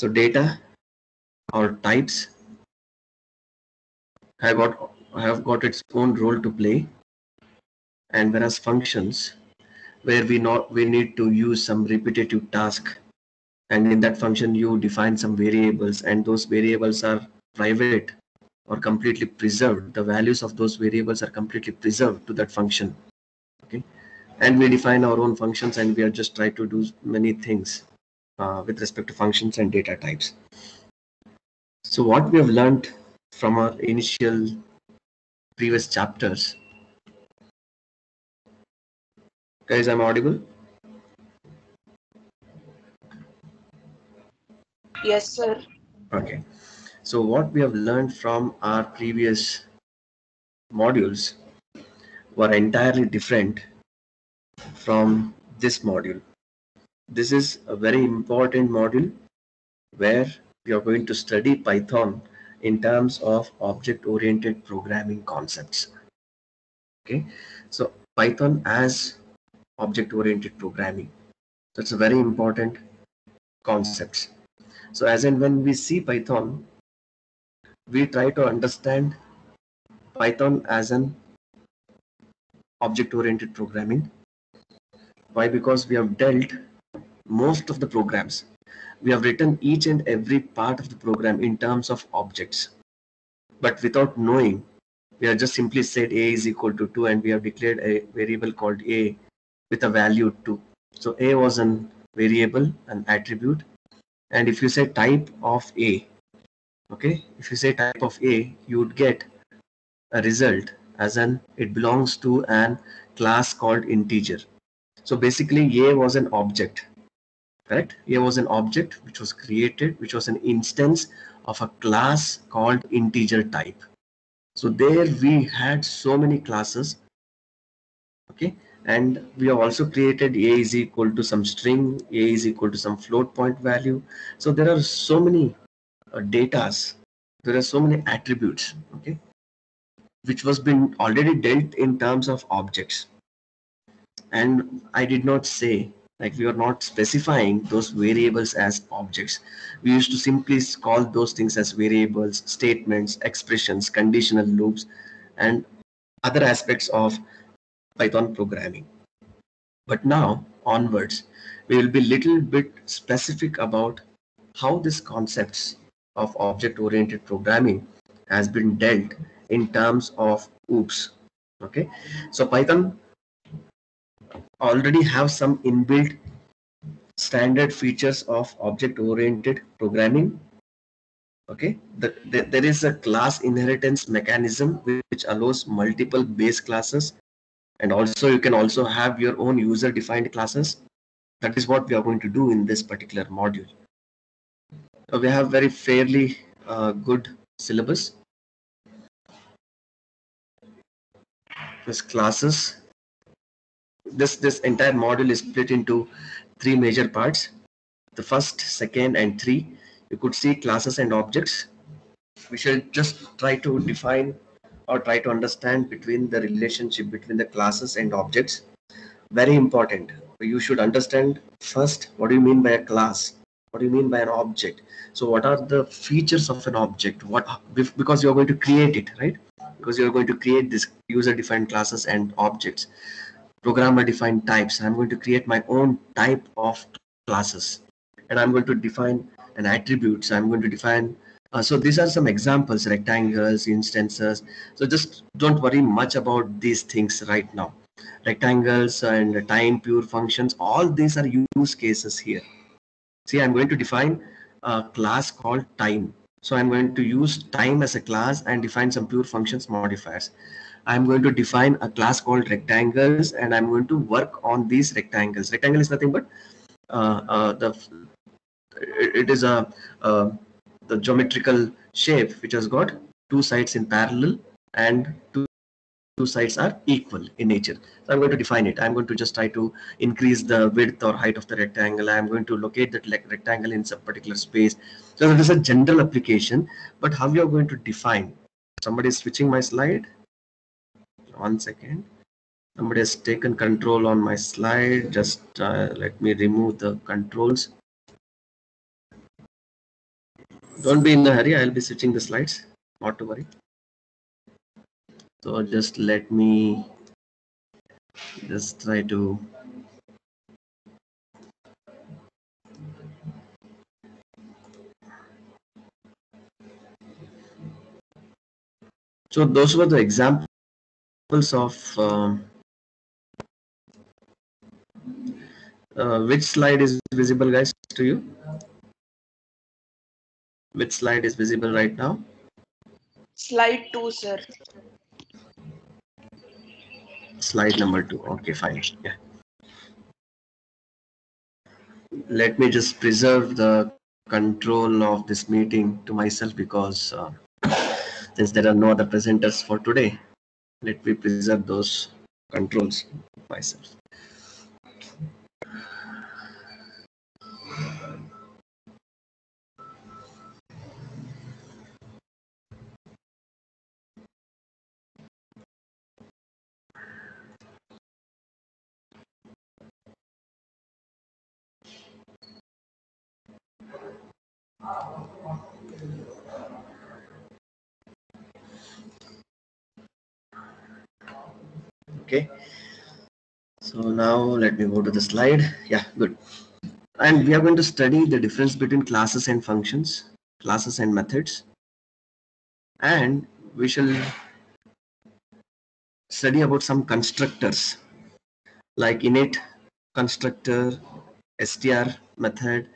So data or types have got have got its own role to play, and whereas functions, where we not we need to use some repetitive task, and in that function you define some variables, and those variables are private or completely preserved. The values of those variables are completely preserved to that function. Okay, and we define our own functions, and we are just trying to do many things uh, with respect to functions and data types. So what we have learned from our initial previous chapters. Guys, I'm audible? Yes, sir. Okay. So what we have learned from our previous modules were entirely different from this module. This is a very important module where we are going to study Python in terms of object-oriented programming concepts. Okay, so Python as object-oriented programming. That's a very important concept. So as and when we see Python, we try to understand Python as an object-oriented programming. Why? Because we have dealt most of the programs we have written each and every part of the program in terms of objects. But without knowing, we have just simply said a is equal to 2 and we have declared a variable called a with a value 2. So a was an variable, an attribute. And if you say type of a, okay, if you say type of a, you would get a result as an it belongs to an class called integer. So basically a was an object correct. Here was an object which was created which was an instance of a class called integer type. So there we had so many classes okay? And we have also created a is equal to some string a is equal to some float point value. So there are so many uh, datas. There are so many attributes okay? Which was been already dealt in terms of objects. And i did not say like we are not specifying those variables as objects. We used to simply call those things as variables statements expressions conditional loops and other aspects of python programming. But now onwards we will be little bit specific about how these concepts of object oriented programming has been dealt in terms of OOPS. Okay? So python already have some inbuilt standard features of object-oriented programming. Okay, the, the, there is a class inheritance mechanism which allows multiple base classes and also you can also have your own user-defined classes. That is what we are going to do in this particular module. So we have very fairly uh, good syllabus. This classes this this entire model is split into three major parts. The first second and three you could see classes and objects. We shall just try to define or try to understand between the relationship between the classes and objects. Very important. You should understand first what do you mean by a class? What do you mean by an object? So what are the features of an object? What because you're going to create it right? Because you're going to create this user defined classes and objects programmer defined types. I'm going to create my own type of classes and I'm going to define an attribute. So I'm going to define uh, so these are some examples, rectangles, instances. So just don't worry much about these things right now. Rectangles and time pure functions, all these are use cases here. See, I'm going to define a class called time. So I'm going to use time as a class and define some pure functions modifiers. I'm going to define a class called rectangles and I'm going to work on these rectangles. Rectangle is nothing but uh, uh, the it is a uh, the geometrical shape which has got two sides in parallel and two two sides are equal in nature. So I'm going to define it. I'm going to just try to increase the width or height of the rectangle. I'm going to locate that rectangle in some particular space. So that is a general application. But how you are going to define? Somebody is switching my slide one second somebody has taken control on my slide just uh, let me remove the controls Don't be in a hurry. I'll be switching the slides. Not to worry. So just let me just try to So those were the examples of um, uh, which slide is visible guys to you? Which slide is visible right now? Slide 2, sir. Slide number two. Okay, fine. Yeah. Let me just preserve the control of this meeting to myself because uh, since there are no other presenters for today, let me preserve those controls myself. Okay. So now let me go to the slide. Yeah good. And we are going to study the difference between classes and functions classes and methods. And we shall study about some constructors like init constructor str method.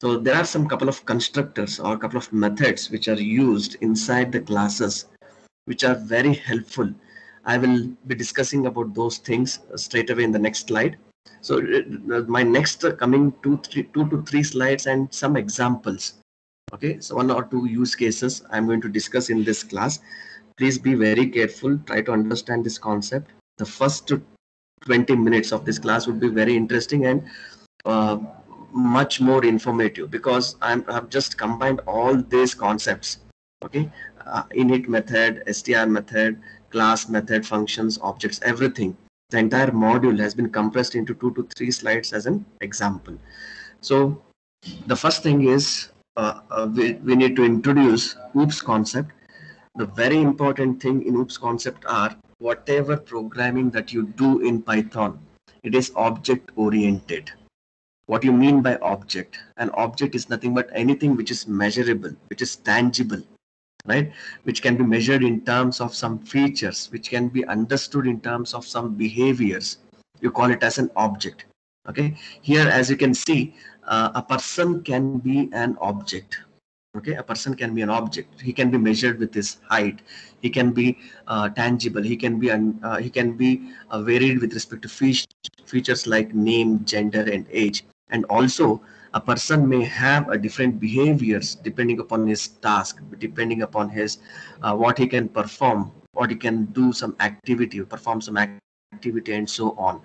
So there are some couple of constructors or couple of methods which are used inside the classes which are very helpful I will be discussing about those things straight away in the next slide. So uh, my next coming two, three, two to three slides and some examples. Okay, so one or two use cases I'm going to discuss in this class. Please be very careful. Try to understand this concept. The first 20 minutes of this class would be very interesting and uh, much more informative because I'm, I've just combined all these concepts. Okay, uh, init method, str method, class, method, functions, objects, everything. The entire module has been compressed into two to three slides as an example. So the first thing is uh, uh, we, we need to introduce OOPS concept. The very important thing in OOPS concept are whatever programming that you do in Python, it is object oriented. What you mean by object? An object is nothing but anything which is measurable, which is tangible, right which can be measured in terms of some features which can be understood in terms of some behaviors. You call it as an object okay? Here as you can see uh, a person can be an object okay? A person can be an object. He can be measured with his height. He can be uh, tangible. He can be uh, he can be uh, varied with respect to features like name gender and age. And also a person may have a different behaviors depending upon his task depending upon his uh, what he can perform what he can do some activity perform some activity and so on.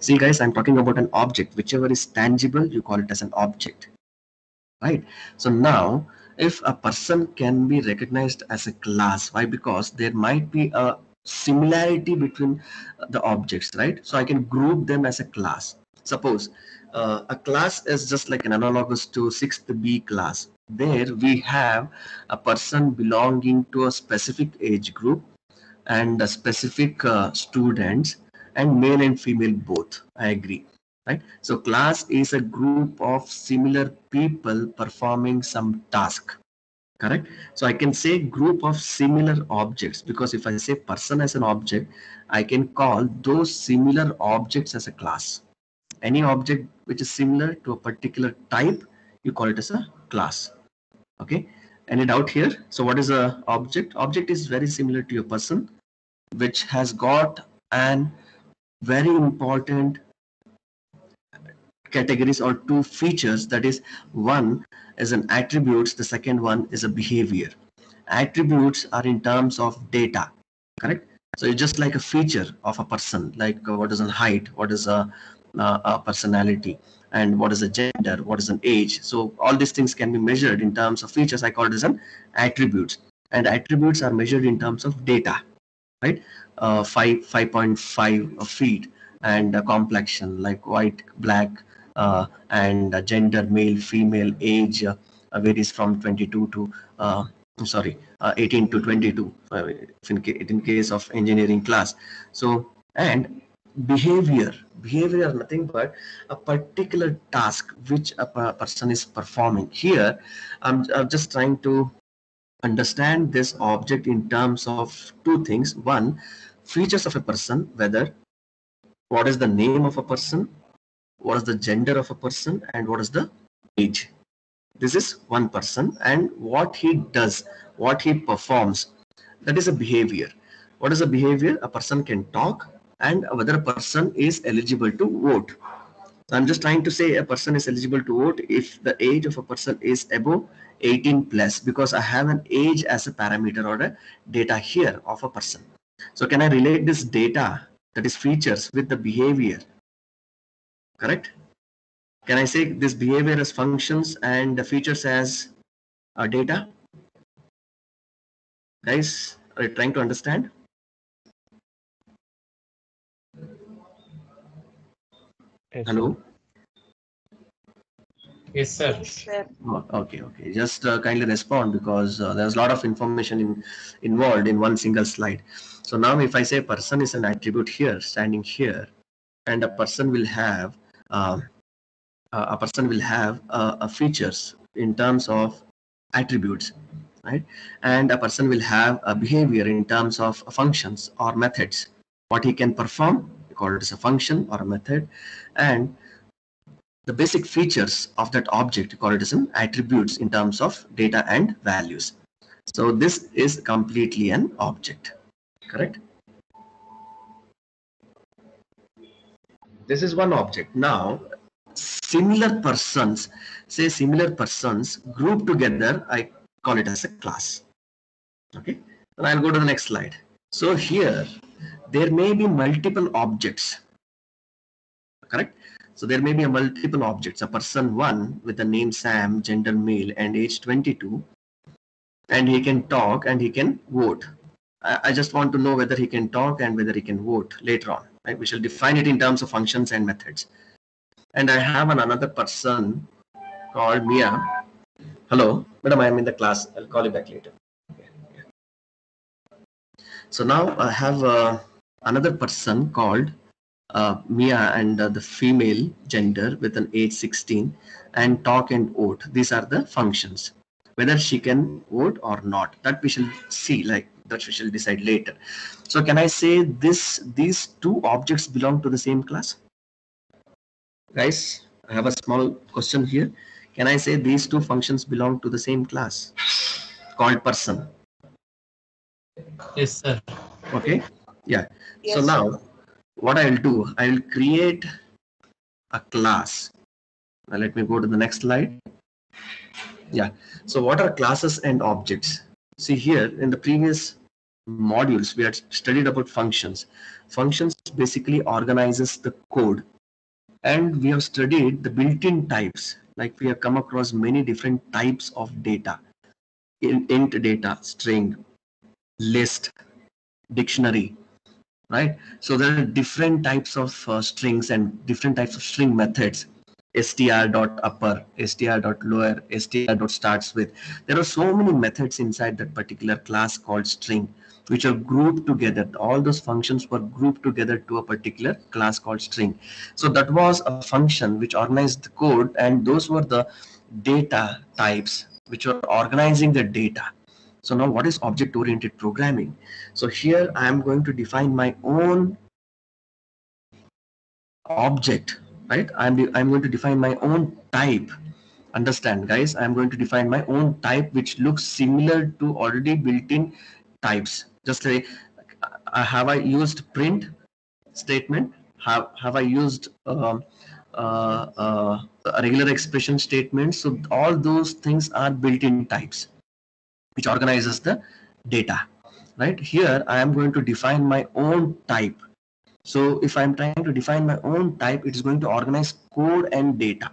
See guys i'm talking about an object. Whichever is tangible you call it as an object. Right? So now if a person can be recognized as a class why? Because there might be a similarity between the objects right? So i can group them as a class. Suppose uh, a class is just like an analogous to 6th B class. There we have a person belonging to a specific age group and a specific uh, students and male and female both. I agree. Right. So class is a group of similar people performing some task. Correct. So I can say group of similar objects because if I say person as an object, I can call those similar objects as a class any object which is similar to a particular type you call it as a class. Okay? Any doubt here? So what is a object? Object is very similar to a person which has got an very important categories or two features. That is one is an attributes the second one is a behavior. Attributes are in terms of data correct? So it's just like a feature of a person like uh, what is a height what is a uh, personality and what is a gender, what is an age. So all these things can be measured in terms of features. I call it as an attributes. And attributes are measured in terms of data, right? Uh, 5, 5.5 feet and a complexion like white, black, uh, and gender, male, female, age, uh, varies from 22 to uh, sorry uh, 18 to 22 uh, in, ca- in case of engineering class so and behavior. Behavior nothing but a particular task which a person is performing. Here I'm, I'm just trying to understand this object in terms of two things. One features of a person whether what is the name of a person what is the gender of a person and what is the age. This is one person and what he does what he performs. That is a behavior. What is a behavior? A person can talk and whether a person is eligible to vote i'm just trying to say a person is eligible to vote if the age of a person is above 18 plus because i have an age as a parameter or a data here of a person so can i relate this data that is features with the behavior correct can I say this behavior as functions and the features as uh, data? Guys, are you trying to understand? Yes, Hello? Yes, sir. Yes, sir. Oh, Okay, okay. Just uh, kindly respond because uh, there's a lot of information in, involved in one single slide. So now if I say person is an attribute here, standing here, and a person will have um, uh, a person will have uh, a features in terms of attributes, right? And a person will have a behavior in terms of functions or methods. What he can perform, we call it as a function or a method, and the basic features of that object, call it as an attributes in terms of data and values. So this is completely an object, correct? This is one object. Now, similar persons, say similar persons group together, I call it as a class. Okay, and I'll go to the next slide. So here, there may be multiple objects, correct? So there may be a multiple objects, a person one with the name Sam, gender male and age 22, and he can talk and he can vote. I, I just want to know whether he can talk and whether he can vote later on. Right? We shall define it in terms of functions and methods. And I have an, another person called Mia. Hello, madam, I am in the class. I'll call you back later. So now I have uh, another person called uh, Mia and uh, the female gender with an age 16 and talk and vote. These are the functions. Whether she can vote or not, that we shall see. Like that we shall decide later. So can I say this? These two objects belong to the same class? Guys, I have a small question here. Can I say these two functions belong to the same class called person? Yes, sir. Okay. Yeah. Yes, so sir. now what I'll do, I'll create a class. Now let me go to the next slide. Yeah. So what are classes and objects? See here in the previous modules, we had studied about functions. Functions basically organizes the code. And we have studied the built-in types. Like we have come across many different types of data. In, int data, string, list, dictionary, right? So there are different types of uh, strings and different types of string methods. str dot upper, str dot lower, str dot starts with. There are so many methods inside that particular class called string, which are grouped together. All those functions were grouped together to a particular class called string. So that was a function which organized the code, and those were the data types which were organizing the data. So now what is object oriented programming? So here I am going to define my own object, right? I'm, I'm going to define my own type. Understand guys, I'm going to define my own type which looks similar to already built-in types. Just say, uh, have I used print statement? Have, have I used um, uh, uh, regular expression statement? So all those things are built-in types which organizes the data right? Here i am going to define my own type. So if i'm trying to define my own type it is going to organize code and data.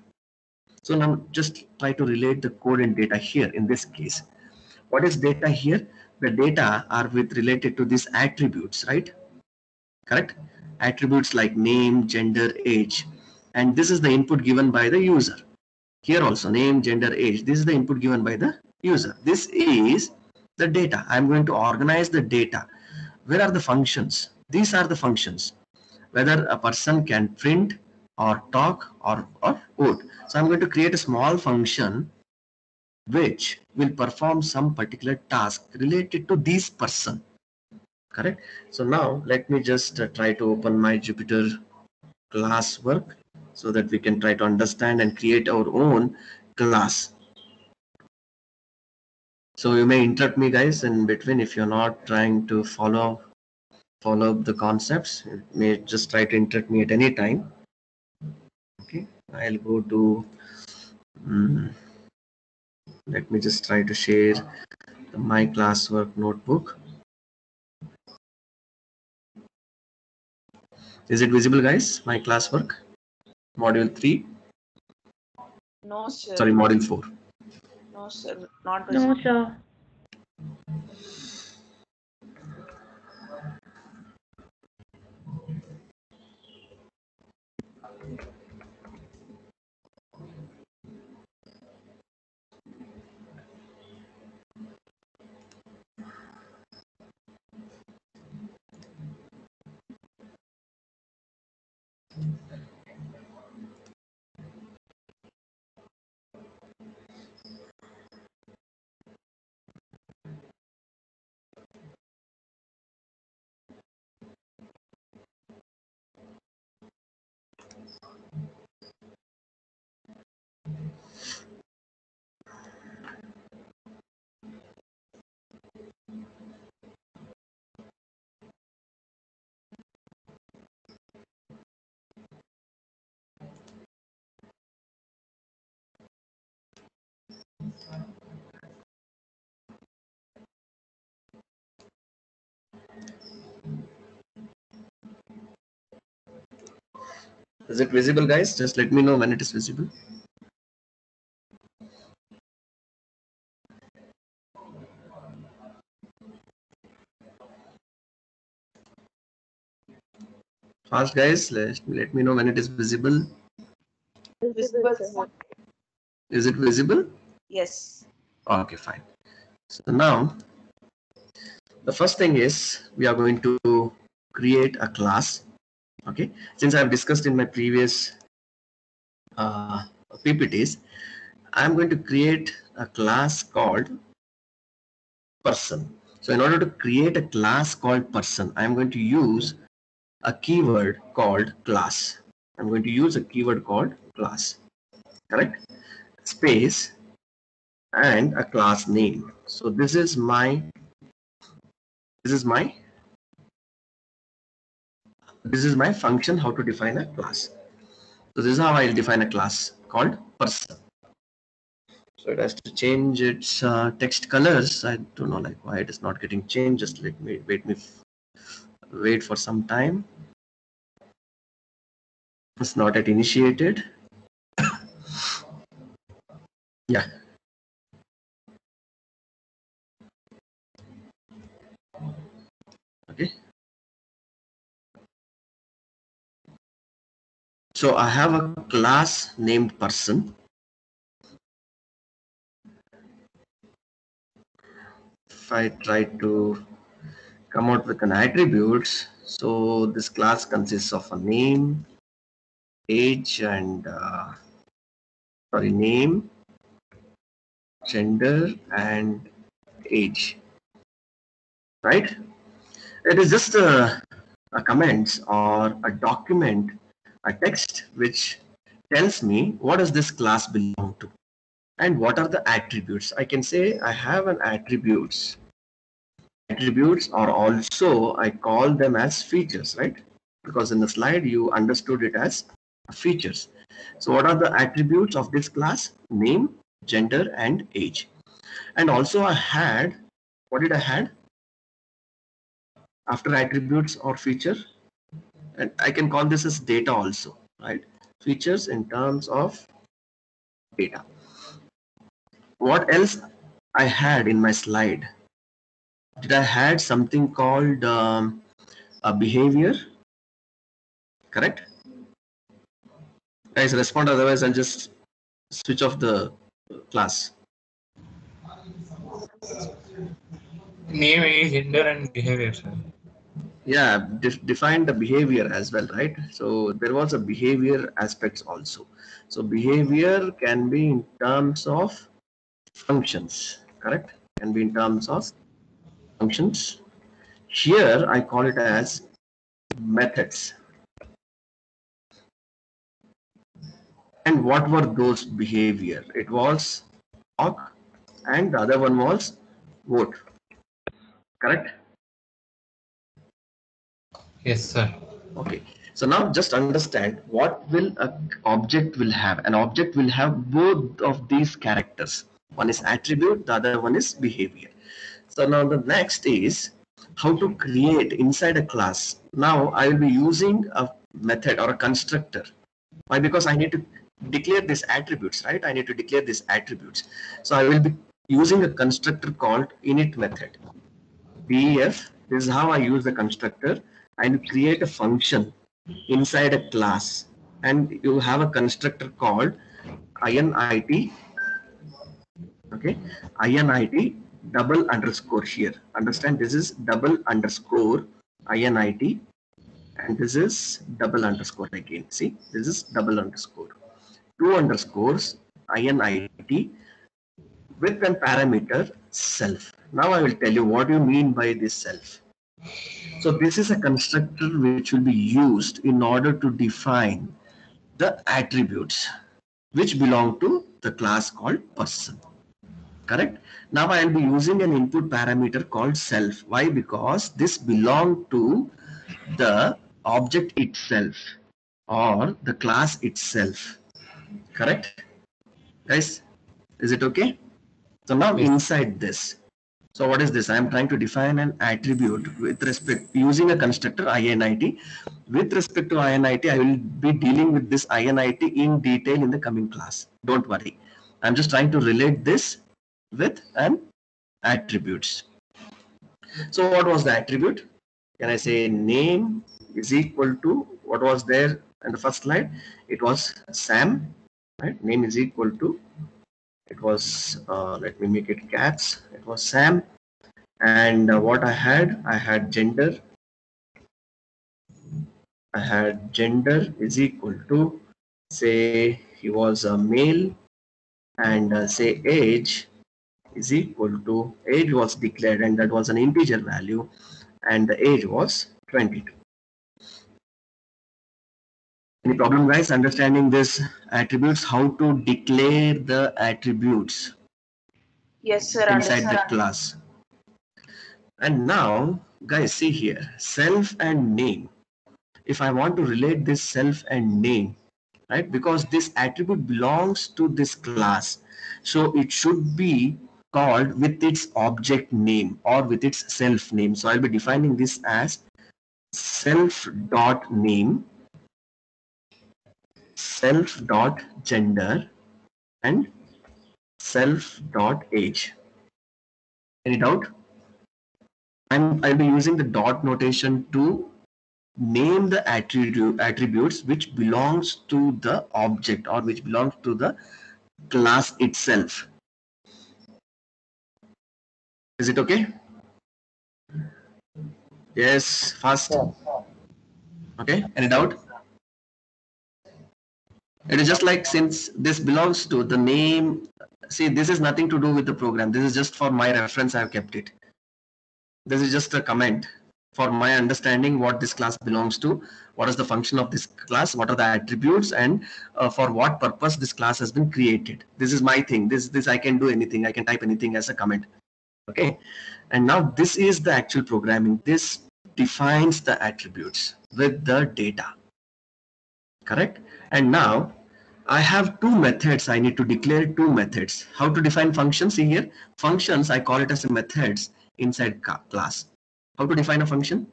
So now just try to relate the code and data here in this case. What is data here? The data are with related to these attributes right? Correct? Attributes like name gender age. And this is the input given by the user. Here also name, gender, age. This is the input given by the user. This is the data. I'm going to organize the data. Where are the functions? These are the functions. Whether a person can print or talk or, or vote. So I'm going to create a small function which will perform some particular task related to this person. Correct? So now let me just uh, try to open my Jupyter class work so that we can try to understand and create our own class. So you may interrupt me guys in between if you're not trying to follow follow up the concepts. You may just try to interrupt me at any time. Okay, I'll go to mm, let me just try to share the my classwork notebook. Is it visible guys? My classwork? Module 3, No, sir. sorry, module 4. No, sir. Not No, sir. Is it visible guys? Just let me know when it is visible. Fast guys, let, let me know when it is visible. Visible. Is it visible? Yes. Okay, fine. So now, the first thing is we are going to create a class. Okay, since I've discussed in my previous uh, PPTs, I'm going to create a class called person. So in order to create a class called person, I'm going to use a keyword called class. I'm going to use a keyword called class. Correct? Space and a class name. So this is my this is my this is my function how to define a class. So this is how I'll define a class called person. So it has to change its uh, text colors. I don't know like why it is not getting changed. Just let me wait me wait for some time. It's not yet initiated. yeah, so i have a class named person. If i try to come out with an attributes so this class consists of a name age and uh, sorry name gender and age. Right? It is just a, a comments or a document a text which tells me what does this class belong to and what are the attributes. I can say i have an attributes. Attributes are also i call them as features right? Because in the slide you understood it as features. So what are the attributes of this class? Name gender and age. And also i had what did i had? After attributes or feature and i can call this as data also right? Features in terms of data. What else i had in my slide? Did i had something called um, a behavior? Correct? Guys respond otherwise i'll just switch off the class. Name, age, gender, and behavior, sir. Yeah, def- define the behavior as well, right? So there was a behavior aspects also. So behavior can be in terms of functions, correct? Can be in terms of functions. Here I call it as methods. And what were those behavior? It was talk and the other one was vote. Correct? Yes, sir. Okay. So now just understand what will a object will have. An object will have both of these characters. One is attribute, the other one is behavior. So now the next is how to create inside a class. Now I will be using a method or a constructor. Why? Because I need to declare these attributes, right? I need to declare these attributes. So I will be using a constructor called init method. def, this is how I use the constructor and create a function inside a class. And you have a constructor called init okay? Init double underscore here understand this is double underscore init and this is double underscore again. See this is double underscore. Two underscores init with one parameter self. Now i will tell you what you mean by this self so this is a constructor which will be used in order to define the attributes which belong to the class called person. Correct? Now I will be using an input parameter called self. Why? Because this belong to the object itself or the class itself. Correct? Guys, is it okay? So now inside this, so what is this? I am trying to define an attribute with respect using a constructor init. With respect to init, I will be dealing with this init in detail in the coming class. Don't worry. I'm just trying to relate this with an attributes. So what was the attribute? Can I say name is equal to what was there in the first slide? It was Sam, right? Name is equal to it was uh, let me make it cats. It was sam. And uh, what i had i had gender. I had gender is equal to say he was a male. And uh, say age is equal to age was declared and that was an integer value. And the age was 22 any problem guys understanding this attributes how to declare the attributes Yes, sir. inside the understand. class and now guys see here self and name if i want to relate this self and name right because this attribute belongs to this class so it should be called with its object name or with its self name so i'll be defining this as self dot name self dot gender and self dot age any doubt I'm, I'll be using the dot notation to name the attribute attributes which belongs to the object or which belongs to the class itself. Is it okay? Yes, fast. Okay, any doubt? It is just like since this belongs to the name, see, this is nothing to do with the program. This is just for my reference. I have kept it. This is just a comment for my understanding what this class belongs to what is the function of this class what are the attributes and uh, for what purpose this class has been created. This is my thing. This this i can do anything. I can type anything as a comment. Okay? And now this is the actual programming. This defines the attributes with the data. Correct? And now I have two methods. I need to declare two methods. How to define functions See here? Functions, I call it as methods inside class. How to define a function?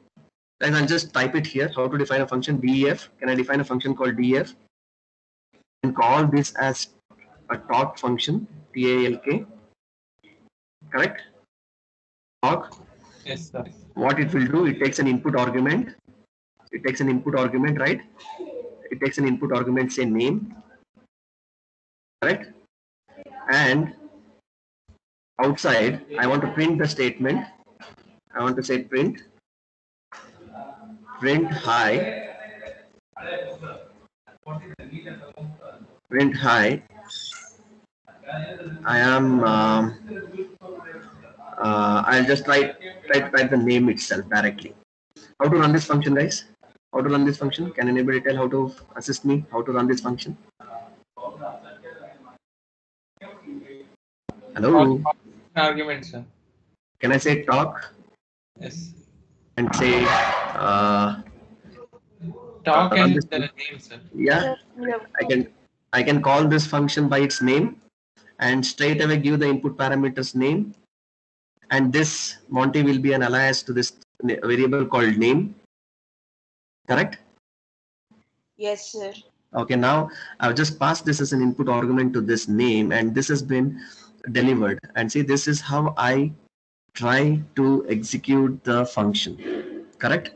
And I'll just type it here. How to define a function? def. Can I define a function called def? And call this as a talk function. T-A-L-K. Correct? Talk. Yes, sir. What it will do, it takes an input argument. It takes an input argument, right? It takes an input argument, say name. Correct? And outside, I want to print the statement. I want to say print, print hi, print hi. I am, um, uh, I'll just write, write, write the name itself directly. How to run this function, guys? How to run this function? Can anybody tell how to assist me? How to run this function? Hello? Argument, sir. Can I say talk Yes. and say, uh, Talk Uh, and this- the name, sir. yeah, Sir, I can, I can call this function by its name and straight away give the input parameters name. And this Monty will be an alias to this variable called name. Correct? Yes, sir. Okay, now I've just passed this as an input argument to this name and this has been delivered. And see, this is how I try to execute the function. Correct?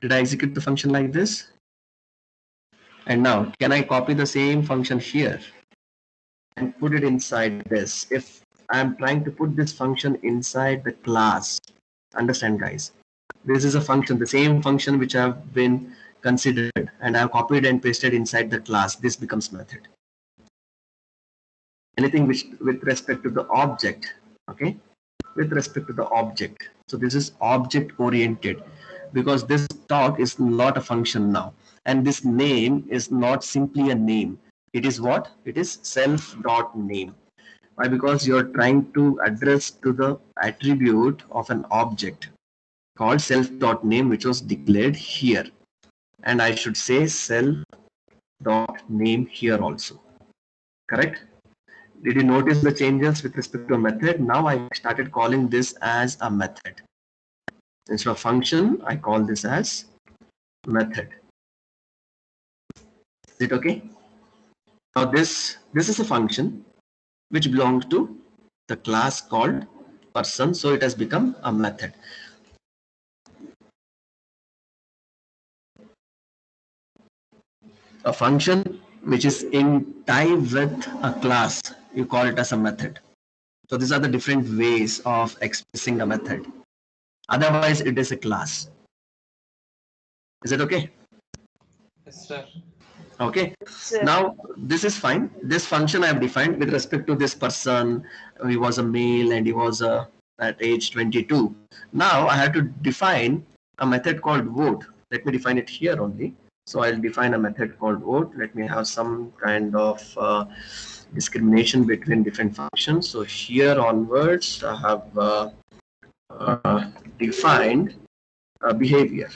Did I execute the function like this? And now, can I copy the same function here and put it inside this? If I'm trying to put this function inside the class, understand guys, this is a function, the same function which i've been considered and I've copied and pasted inside the class, this becomes method. Anything which with respect to the object, okay? With respect to the object. So this is object oriented because this talk is not a function now. And this name is not simply a name. It is what? It is self dot name. Why? Because you're trying to address to the attribute of an object called self dot name, which was declared here and I should say self dot name here also. Correct? Did you notice the changes with respect to a method? Now I started calling this as a method. Instead of function, I call this as method. Is it okay? Now this this is a function which belongs to the class called person, so it has become a method. a function which is in tie with a class you call it as a method. So these are the different ways of expressing a method. Otherwise it is a class. Is it okay? Yes, sir. okay. Sir. now this is fine. This function i have defined with respect to this person. He was a male and he was uh, at age 22 now i have to define a method called vote. Let me define it here only. So i'll define a method called vote. Let me have some kind of uh, discrimination between different functions. So here onwards i have uh, uh, defined a behavior.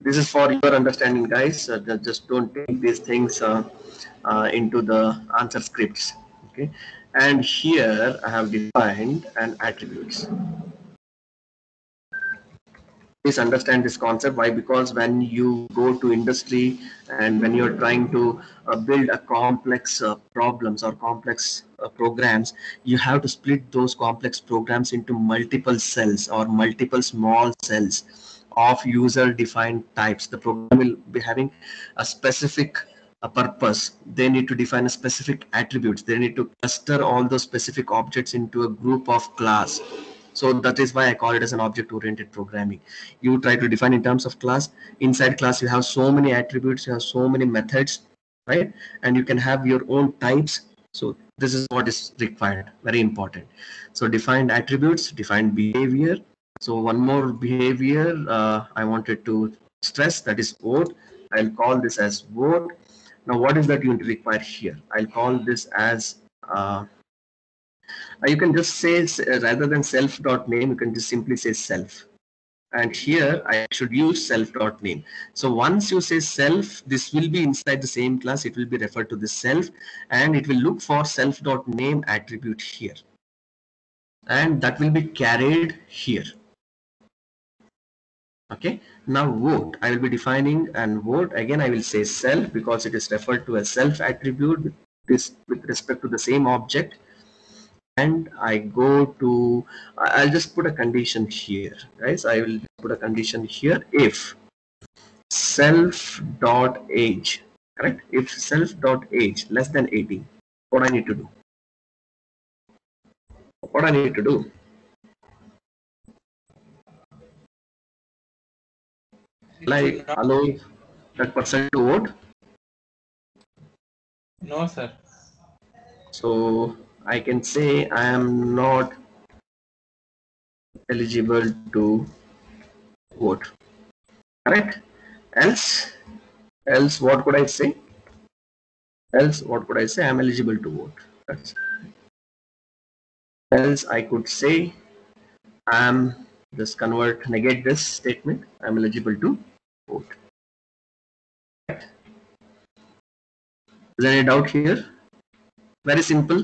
This is for your understanding guys. Uh, just don't take these things uh, uh, into the answer scripts. Okay? And here i have defined an attributes please understand this concept. Why? Because when you go to industry and when you're trying to uh, build a complex uh, problems or complex uh, programs you have to split those complex programs into multiple cells or multiple small cells of user defined types. The program will be having a specific a purpose. They need to define a specific attributes. They need to cluster all those specific objects into a group of class so that is why i call it as an object oriented programming. You try to define in terms of class. Inside class you have so many attributes you have so many methods right? And you can have your own types. So this is what is required. Very important. So defined attributes defined behavior. So one more behavior uh, i wanted to stress that is vote. I'll call this as vote. Now what is that you require here? I'll call this as uh, you can just say uh, rather than self dot name you can just simply say self. And here i should use self dot name so once you say self this will be inside the same class. It will be referred to the self and it will look for self dot name attribute here. And that will be carried here. Okay? Now vote. I will be defining and vote. Again i will say self because it is referred to as self attribute with this with respect to the same object and I go to, I'll just put a condition here, guys. I will put a condition here if self dot age, correct? If self dot age less than 18, what I need to do? What I need to do? Like allow that person to vote. No, sir. So I can say I am not eligible to vote. Correct? Else, else what could I say? Else what could I say? I am eligible to vote. That's else I could say I am just convert negate this statement. I am eligible to vote. Is there any doubt here? Very simple.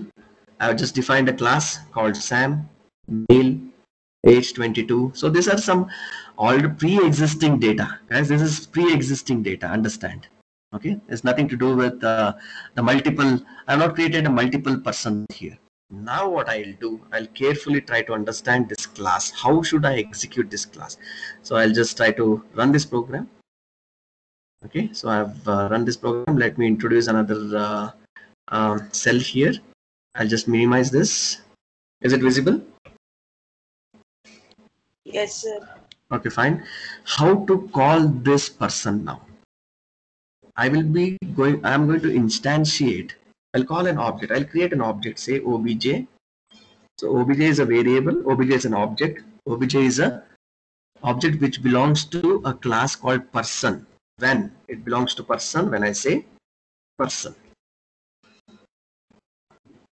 I have just defined a class called Sam, male, age 22. So these are some all pre-existing data. Guys, this is pre-existing data, understand. Okay, it's nothing to do with uh, the multiple. I have not created a multiple person here. Now what I'll do, I'll carefully try to understand this class. How should I execute this class? So I'll just try to run this program. Okay, so I've uh, run this program. Let me introduce another uh, um, cell here. I'll just minimize this. Is it visible? Yes, sir. Okay, fine. How to call this person now? I will be going, I'm going to instantiate. I'll call an object. I'll create an object, say obj. So obj is a variable. Obj is an object. Obj is a object which belongs to a class called person. When it belongs to person, when I say person.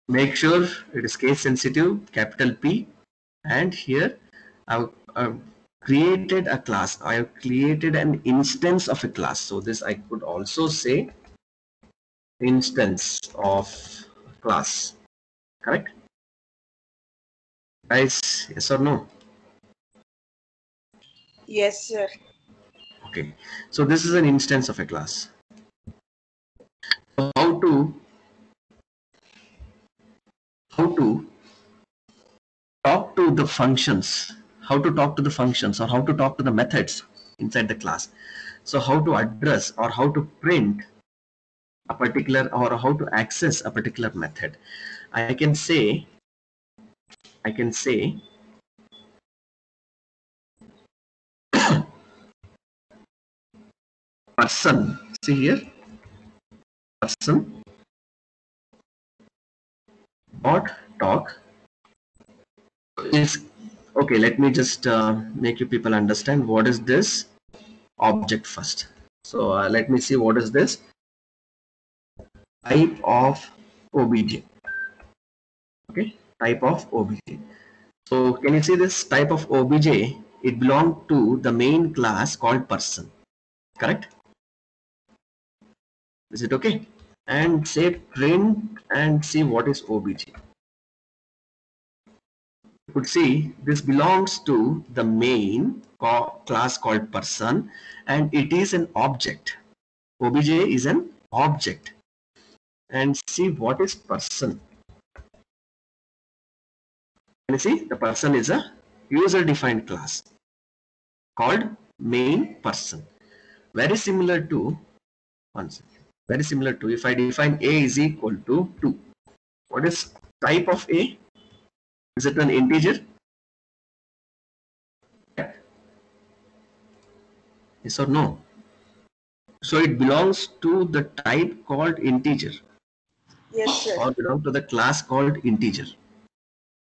Make sure it is case sensitive, capital P. And here I've, I've created a class. I have created an instance of a class. So this I could also say instance of class. Correct? Guys, yes or no? Yes, sir. Okay. So this is an instance of a class. How to how to talk to the functions how to talk to the functions or how to talk to the methods inside the class. So how to address or how to print a particular or how to access a particular method. I can say i can say person see here? Person dot talk. Is okay let me just uh, make you people understand what is this object first. So uh, let me see what is this. Type of obj okay type of obj so can you see this type of obj it belongs to the main class called person. Correct? Is it okay and say print and see what is obj you could see this belongs to the main class called person and it is an object. Obj is an object. And see what is person. You see? The person is a user defined class called main person. Very similar to one second very similar to if i define a is equal to 2 what is type of a is it an integer? Yes or no? So it belongs to the type called integer Yes, sir. or belong to the class called integer.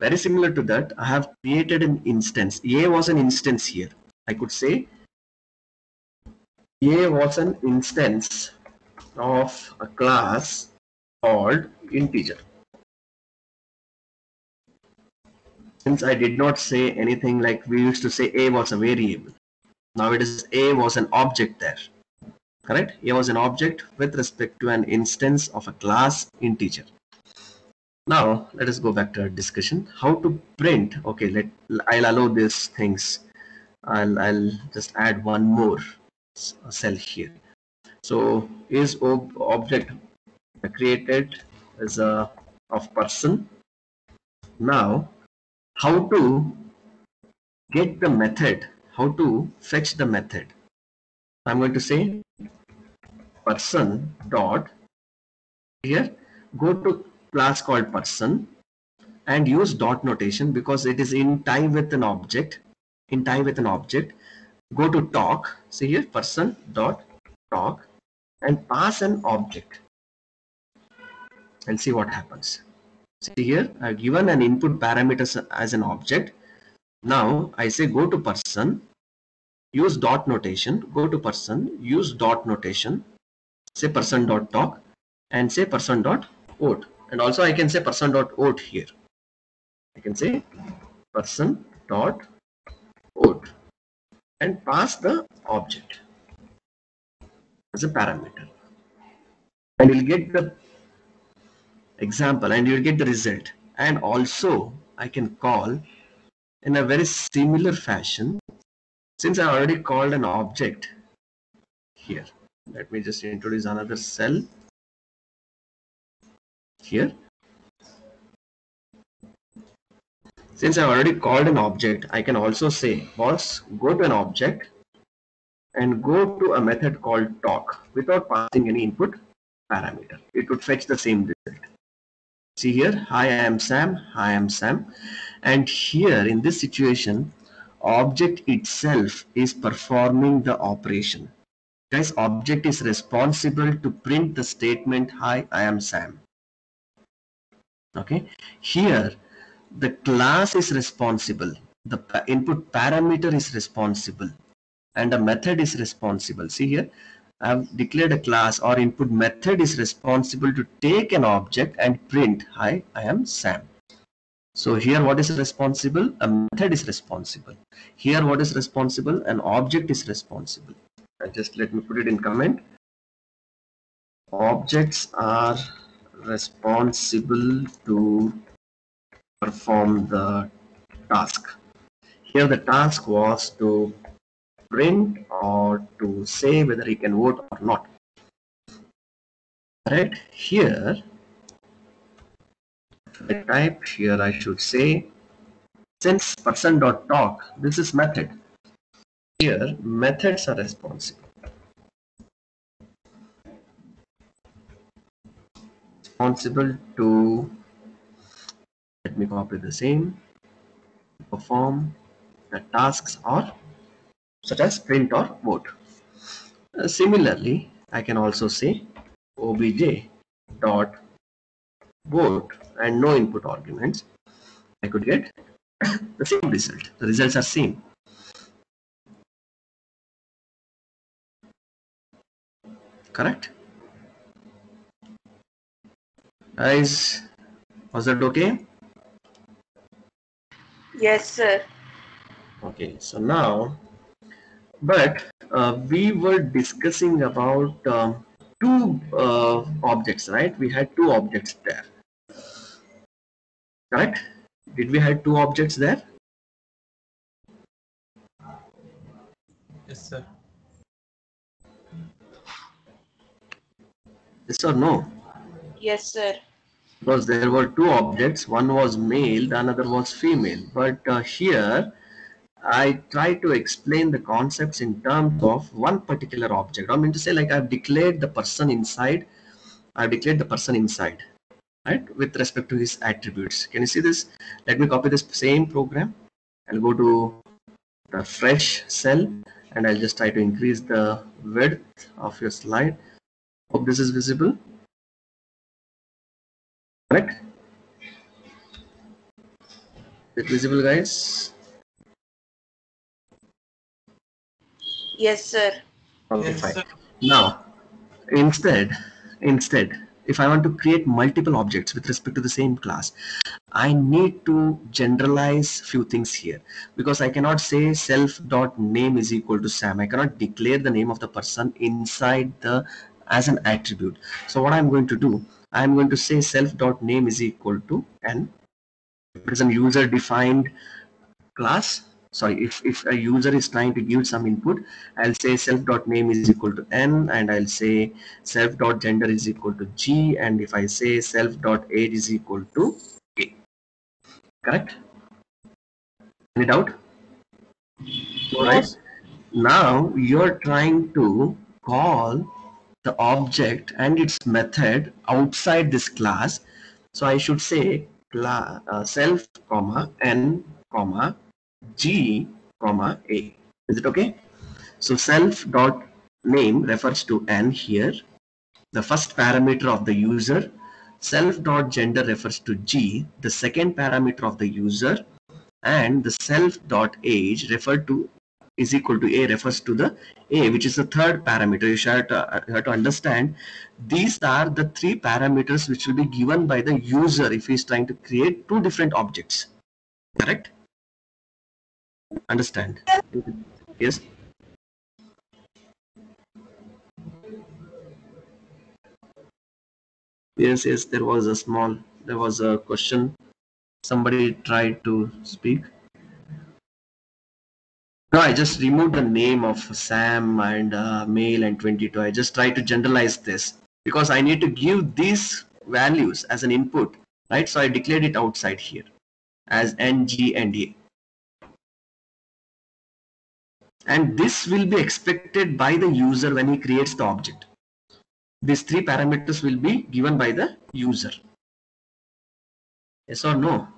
Very similar to that, I have created an instance. A was an instance here. I could say A was an instance of a class called integer. since I did not say anything like we used to say A was a variable. Now it is A was an object there. Correct? A was an object with respect to an instance of a class integer. Now let us go back to our discussion. How to print? Okay, let I'll allow these things. I'll I'll just add one more cell here. So is ob- object created as a of person. Now how to get the method, how to fetch the method. I'm going to say person dot here go to class called person and use dot notation because it is in time with an object in time with an object go to talk see here person dot talk and pass an object and see what happens. See here i've given an input parameter as an object. Now i say go to person use dot notation go to person use dot notation say person dot talk and say person dot vote. And also i can say person dot vote here. I can say person dot vote and pass the object as a parameter. And you'll get the example and you'll get the result. And also I can call in a very similar fashion since I already called an object here. Let me just introduce another cell here. Since I already called an object I can also say boss go to an object and go to a method called talk without passing any input parameter. It would fetch the same result. See here hi i am sam hi i am sam. And here in this situation object itself is performing the operation. Guys object is responsible to print the statement hi i am sam. Okay? Here the class is responsible. The input parameter is responsible and the method is responsible see here I've declared a class or input method is responsible to take an object and print, hi, I am Sam. So here what is responsible? A method is responsible. Here what is responsible? An object is responsible. And just let me put it in comment. Objects are responsible to perform the task. Here the task was to print or to say whether he can vote or not. Right here, I type here, I should say since person dot talk, this is method. Here, methods are responsible. Responsible to let me copy the same perform the tasks or such as print or vote. Uh, similarly, I can also say obj dot vote and no input arguments. I could get the same result. The results are same. Correct? Guys, was that okay? Yes, sir. Okay, so now but uh, we were discussing about um, two uh, objects right? We had two objects there. Correct did we had two objects there? Yes, sir. yes or no? Yes, sir. because there were two objects. One was male the another was female. But uh, here I try to explain the concepts in terms of one particular object. I mean to say like I've declared the person inside, I've declared the person inside, right, with respect to his attributes. Can you see this? Let me copy this same program. I'll go to the fresh cell and I'll just try to increase the width of your slide. Hope this is visible. Correct? Is it visible guys? Yes, sir. Okay, Yes, fine. sir. Now, instead, instead, if I want to create multiple objects with respect to the same class, I need to generalize a few things here because I cannot say self dot name is equal to Sam. I cannot declare the name of the person inside the as an attribute. So what I'm going to do, I'm going to say self dot name is equal to n. It is a user defined class sorry if, if a user is trying to give some input i'll say self dot name is equal to n and i'll say self dot gender is equal to g and if i say self dot age is equal to a correct? Any doubt? All right now you're trying to call the object and its method outside this class. So I should say uh, self comma n comma g comma a. Is it okay? So self dot name refers to n here. The first parameter of the user. Self dot gender refers to g, the second parameter of the user, and the self dot age referred to is equal to a refers to the a which is the third parameter you should uh, you have to understand these are the three parameters which will be given by the user if he is trying to create two different objects correct understand. Yes. Yes yes there was a small there was a question. Somebody tried to speak. No i just removed the name of sam and uh, male and 22 i just tried to generalize this because i need to give these values as an input right? So i declared it outside here as ng and a and this will be expected by the user when he creates the object. These three parameters will be given by the user. Yes or no?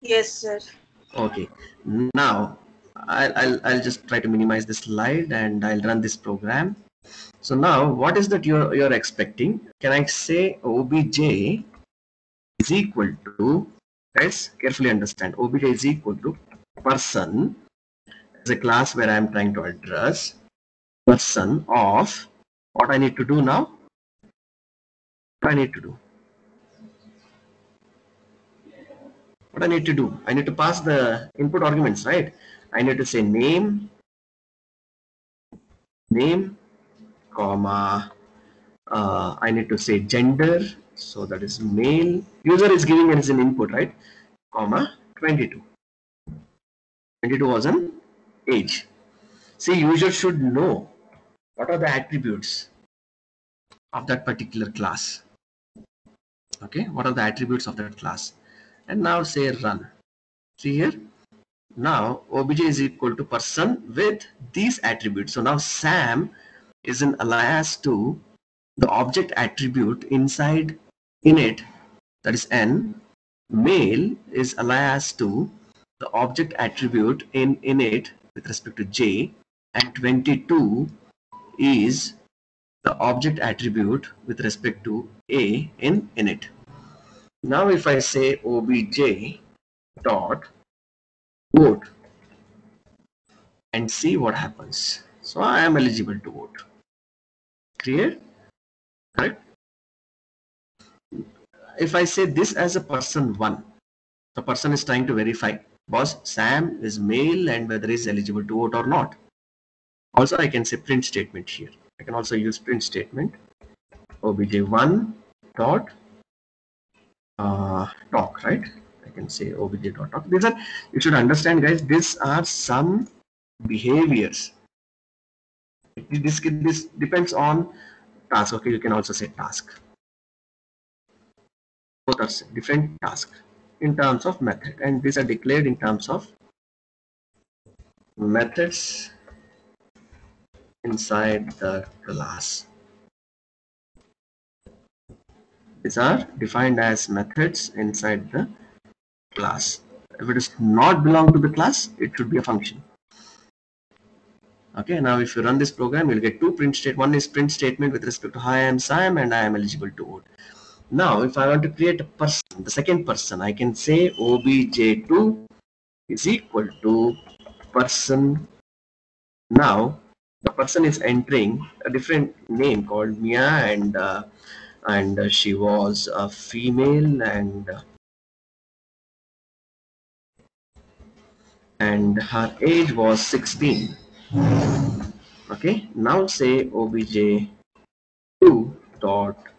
Yes, sir. okay. Now I'll, I'll i'll just try to minimize the slide and i'll run this program. So now what is that you're you're expecting? Can i say obj is equal to let's carefully understand. Obj is equal to person is a class where i'm trying to address person of what i need to do now what i need to do what I need to do? I need to pass the input arguments, right? I need to say name, name, comma, uh, I need to say gender, so that is male. User is giving it as an input, right? Comma, 22. 22 was an age. See, user should know what are the attributes of that particular class. Okay, what are the attributes of that class? and now say run see here now obj is equal to person with these attributes so now sam is an alias to the object attribute inside init that is n male is alias to the object attribute in init with respect to j and 22 is the object attribute with respect to a in init now if I say obj dot vote and see what happens. So I am eligible to vote. Clear? Right? If I say this as a person one, the person is trying to verify boss Sam is male and whether he is eligible to vote or not. Also I can say print statement here. I can also use print statement obj1 dot uh, talk, right? I can say obj dot talk. These are, you should understand guys, these are some behaviors. This, this depends on task. Okay, you can also say task. Both are different tasks in terms of method and these are declared in terms of methods inside the class. These are defined as methods inside the class. If it does not belong to the class, it should be a function. Okay, now if you run this program, you'll get two print state. One is print statement with respect to hi, I am Sam and I am eligible to vote. Now, if I want to create a person, the second person, I can say obj2 is equal to person. Now, the person is entering a different name called Mia and uh, and uh, she was a female and and her age was 16 okay now say obj 2 dot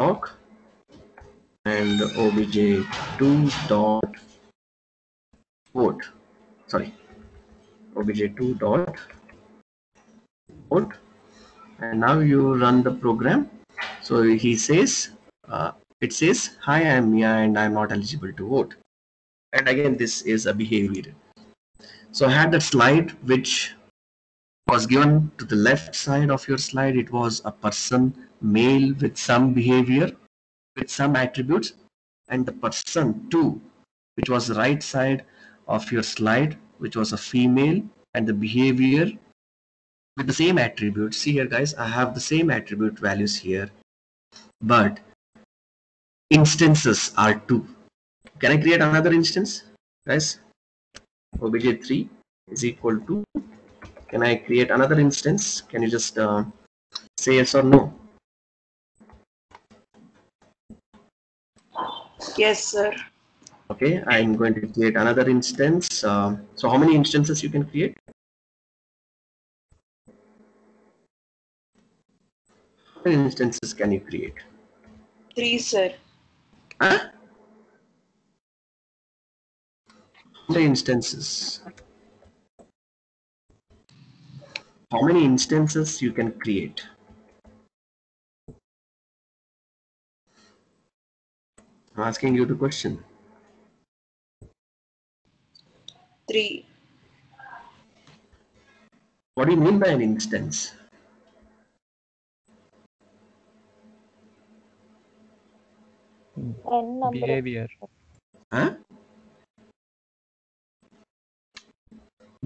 talk and obj 2 dot vote. Sorry. Obj 2 dot vote. And now you run the program. So he says uh, it says hi i am mia and i'm not eligible to vote. And again this is a behavior. So i had that slide which was given to the left side of your slide. It was a person, male with some behavior, with some attributes, and the person two, which was the right side of your slide, which was a female, and the behavior with the same attributes. See here, guys, I have the same attribute values here, but instances are two. Can I create another instance, guys? obj3 is equal to can I create another instance can you just uh, say yes or no Yes, sir. okay I'm going to create another instance uh, so how many instances you can create how many instances can you create Three, sir. huh? many instances how many instances you can create? I'm asking you the question. Three. what do you mean by an instance? Hmm. N number behavior. Huh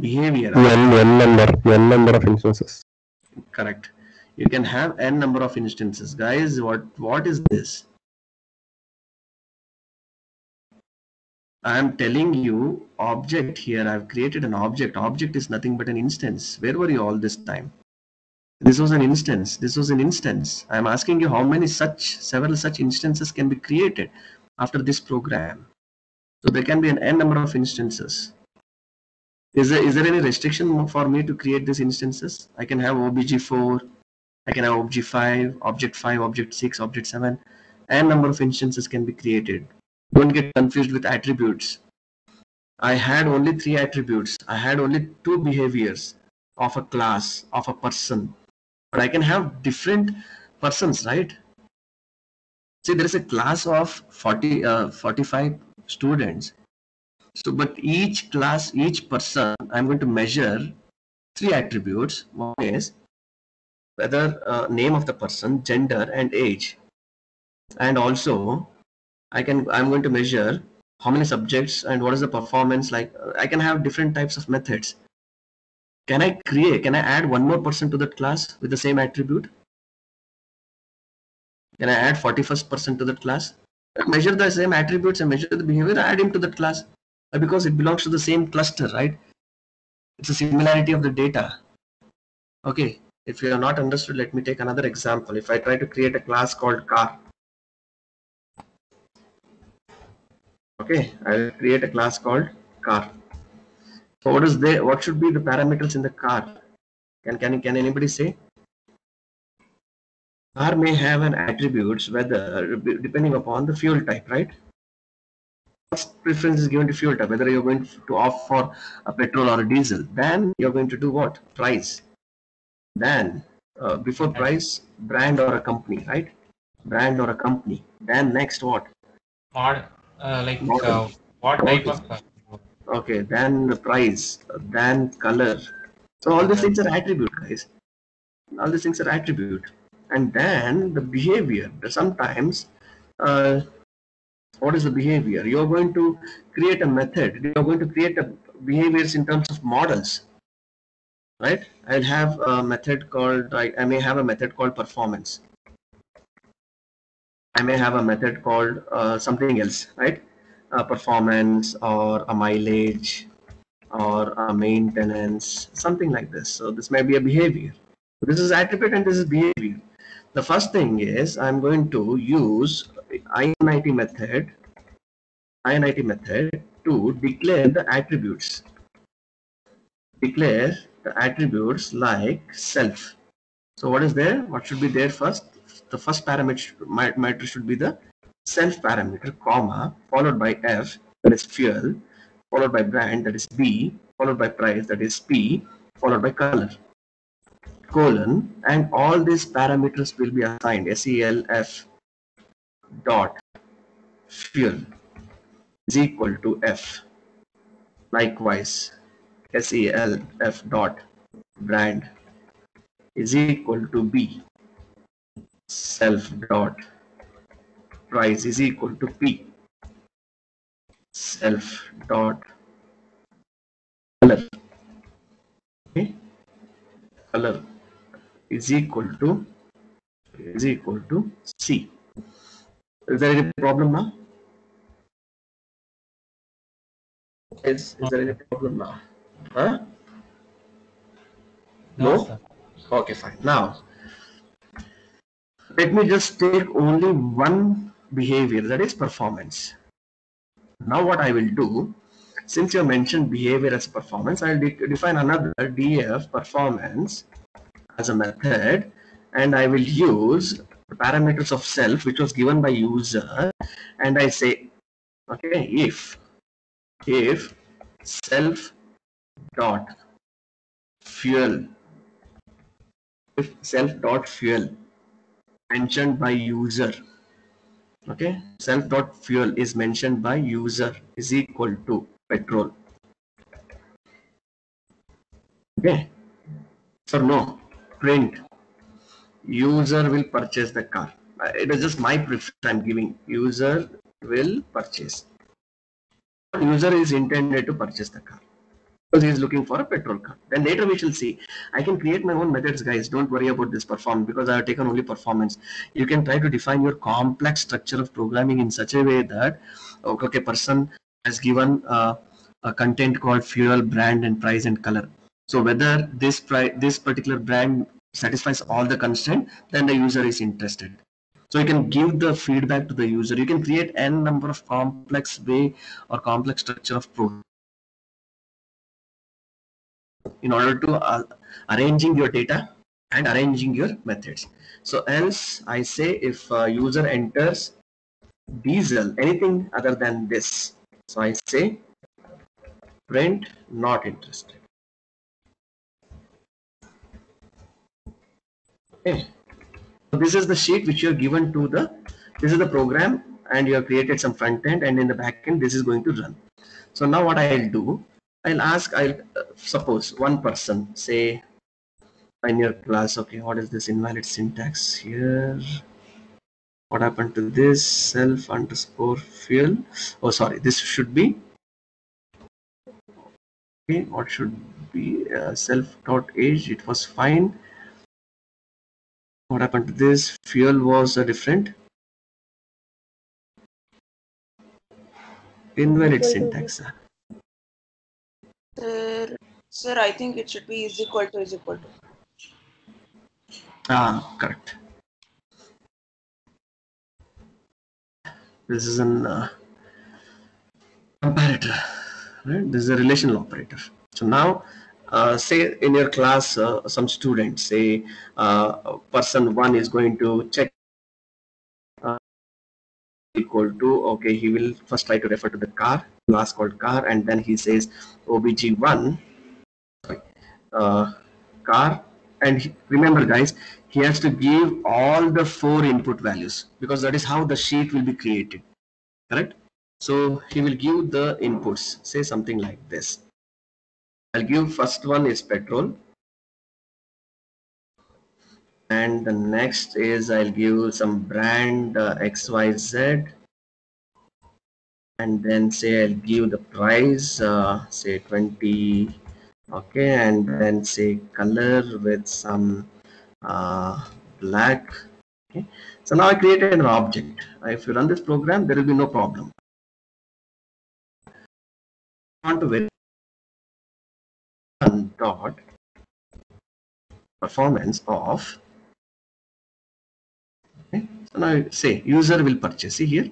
behavior. N n number n number of instances. Correct. You can have n number of instances. Guys what what is this? I am telling you object here i've created an object. Object is nothing but an instance. Where were you all this time? This was an instance. This was an instance. I'm asking you how many such several such instances can be created after this program. So there can be an n number of instances is there, is there any restriction for me to create these instances? I can have OBJ4, I can have OBJ5, Object 5, Object 6, Object 7, and number of instances can be created. Don't get confused with attributes. I had only three attributes. I had only two behaviors of a class, of a person. But I can have different persons, right? See, there is a class of 40, uh, 45 students so, but each class, each person, I'm going to measure three attributes. One is whether uh, name of the person, gender, and age, and also I can I'm going to measure how many subjects and what is the performance like. I can have different types of methods. Can I create? Can I add one more person to that class with the same attribute? Can I add 41st person to that class? Measure the same attributes and measure the behavior. Add him to that class Uh, because it belongs to the same cluster, right? It's a similarity of the data. Okay, if you are not understood, let me take another example. If I try to create a class called car, okay, I will create a class called car. So what is there? What should be the parameters in the car? Can can can anybody say? Car may have an attributes whether depending upon the fuel type, right? Preference is given to fuel type, whether you're going to opt for a petrol or a diesel. Then you're going to do what? Price. Then uh, before price, brand or a company, right? Brand or a company. Then next what? Mod, uh, like uh, what type of car? Okay, then the price, then color. So all these things are attribute, guys. All these things are attribute. And then the behavior. Sometimes uh, what is the behavior? You're going to create a method. You're going to create a behaviors in terms of models right? I'll have a method called I, I may have a method called performance. I may have a method called uh, something else right? A performance or a mileage or a maintenance something like this. So this may be a behavior. This is attribute and this is behavior. The first thing is i'm going to use INIT method, INIT method to declare the attributes. Declare the attributes like self. So what is there? What should be there first? The first parameter should be the self parameter, comma, followed by F, that is fuel, followed by brand, that is B, followed by price, that is P, followed by color colon and all these parameters will be assigned SELF dot fuel is equal to F. Likewise, SELF dot brand is equal to b. Self dot price is equal to p. Self dot color. Okay. Color is equal to is equal to c is there any problem now is, is there any problem now huh no sir. Okay, fine. Now, let me just take only one behavior, that is performance. Now what I will do, since you mentioned behavior as performance, I'll de- define another def performance as a method and I will use parameters of self which was given by user and I say, okay, if, if self dot fuel if self dot fuel mentioned by user okay self dot fuel is mentioned by user is equal to petrol. Okay. So no print user will purchase the car Uh, it is just my preference i'm giving user will purchase user is intended to purchase the car because he is looking for a petrol car. Then later we shall see. I can create my own methods, guys. Don't worry about this perform because I have taken only performance. You can try to define your complex structure of programming in such a way that okay, okay person has given uh, a content called fuel, brand, and price and color. So whether this price this particular brand satisfies all the constraint, then the user is interested. So you can give the feedback to the user. You can create n number of complex way or complex structure of program in order to uh, arranging your data and arranging your methods. So else I say if user enters diesel, anything other than this. So I say print not interested. Okay. So this is the sheet which you are given to the, this is the program and you have created some front end and in the back end this is going to run. So now what I'll do, I'll ask, I'll uh, suppose one person say in your class, okay, what is this invalid syntax here? What happened to this self underscore fuel? Oh, sorry, this should be, okay, what should be uh, self dot age? It was fine. What happened to this? Fuel was uh, different. Invalid syntax. Sir, sir, I think it should be is equal to is equal to. Ah, correct. This is an uh, comparator, right? This is a relational operator. So now, uh, say in your class, uh, some students say uh, person one is going to check uh, equal to okay. He will first try to refer to the car, class called car, and then he says obj one uh, car and he- remember guys he has to give all the four input values because that is how the sheet will be created correct so he will give the inputs say something like this i'll give first one is petrol. And the next is i'll give some brand uh, xyz and then say i'll give the price uh, say 20 okay and then say color with some uh, black. Okay. So now i created an object. If you run this program there will be no problem. Want to one dot performance of okay so now say user will purchase see here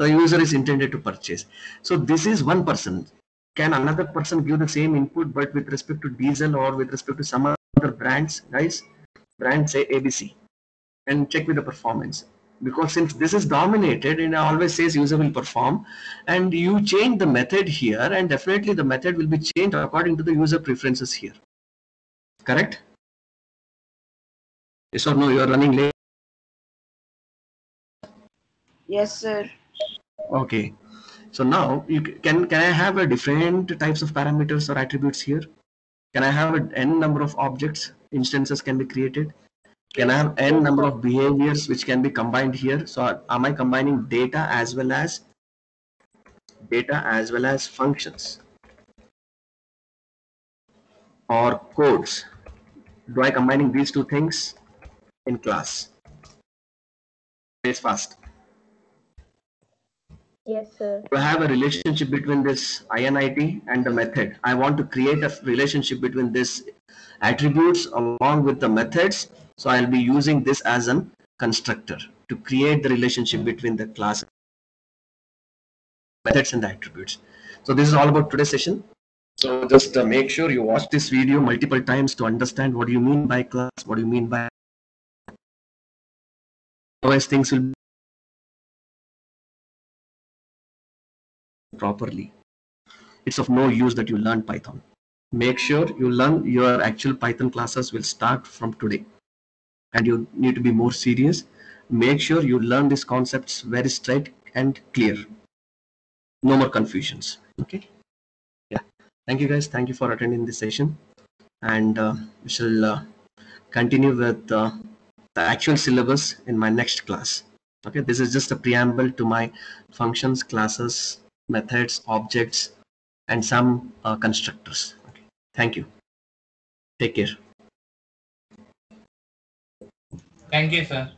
the user is intended to purchase. So this is one person. Can another person give the same input but with respect to diesel or with respect to some other brands? Guys brand say abc and check with the performance because since this is dominated and it always says user will perform and you change the method here and definitely the method will be changed according to the user preferences here correct yes or no you are running late Yes, sir. okay so now you can can i have a different types of parameters or attributes here Can I have an n number of objects? Instances can be created. Can I have n number of behaviors which can be combined here? So am I combining data as well as data as well as functions or codes? Do I combining these two things in class? It's fast. Yes, sir. to have a relationship between this INIT and the method. I want to create a relationship between this attributes along with the methods. So I'll be using this as a constructor to create the relationship between the class methods and the attributes. So this is all about today's session. So just uh, make sure you watch this video multiple times to understand what do you mean by class, what do you mean by otherwise things will properly. It's of no use that you learn Python. Make sure you learn your actual Python classes will start from today. And you need to be more serious. Make sure you learn these concepts very straight and clear. No more confusions. Okay. Yeah. Thank you guys. Thank you for attending this session. And uh, we shall uh, continue with uh, the actual syllabus in my next class. Okay. This is just a preamble to my functions, classes, methods, objects, and some uh, constructors. Okay. Thank you. Take care. Thank you, sir.